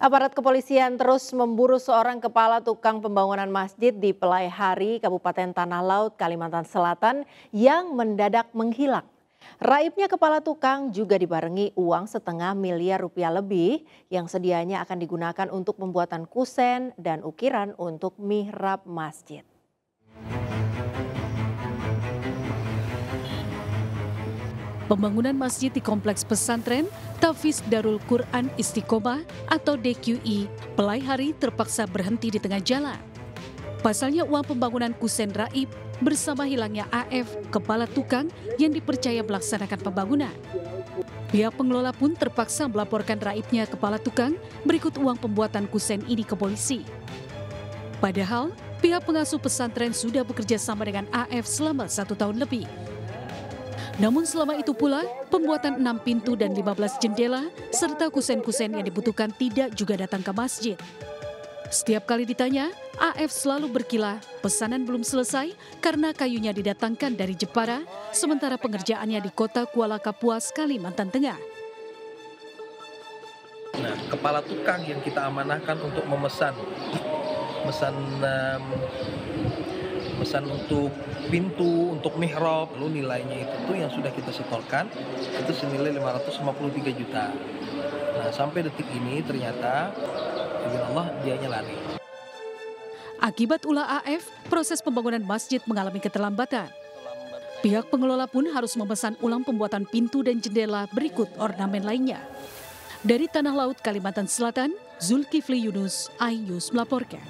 Aparat kepolisian terus memburu seorang kepala tukang pembangunan masjid di Pelai Hari, Kabupaten Tanah Laut, Kalimantan Selatan yang mendadak menghilang. Raibnya kepala tukang juga dibarengi uang setengah miliar rupiah lebih yang sedianya akan digunakan untuk pembuatan kusen dan ukiran untuk mihrab masjid. Pembangunan masjid di Kompleks Pesantren Tafiz Darul Quran Istiqomah atau DQI Pelai Hari terpaksa berhenti di tengah jalan. Pasalnya uang pembangunan Kusen Raib bersama hilangnya AF, kepala tukang yang dipercaya melaksanakan pembangunan. Pihak pengelola pun terpaksa melaporkan raibnya kepala tukang berikut uang pembuatan kusen ini ke polisi. Padahal pihak pengasuh pesantren sudah bekerja sama dengan AF selama satu tahun lebih namun selama itu pula, pembuatan enam pintu dan 15 jendela serta kusen-kusen yang dibutuhkan tidak juga datang ke masjid. Setiap kali ditanya, AF selalu berkilah pesanan belum selesai karena kayunya didatangkan dari Jepara, sementara pengerjaannya di kota Kuala Kapuas, Kalimantan Tengah. Nah, kepala tukang yang kita amanahkan untuk memesan, memesan um, pesan untuk pintu, untuk mihrab, lalu nilainya itu tuh yang sudah kita setorkan itu senilai 553 juta. Nah sampai detik ini ternyata izin Allah dianya lari. Akibat ulah AF, proses pembangunan masjid mengalami keterlambatan. Pihak pengelola pun harus memesan ulang pembuatan pintu dan jendela berikut ornamen lainnya. Dari Tanah Laut, Kalimantan Selatan, Zulkifli Yunus, Ayus melaporkan.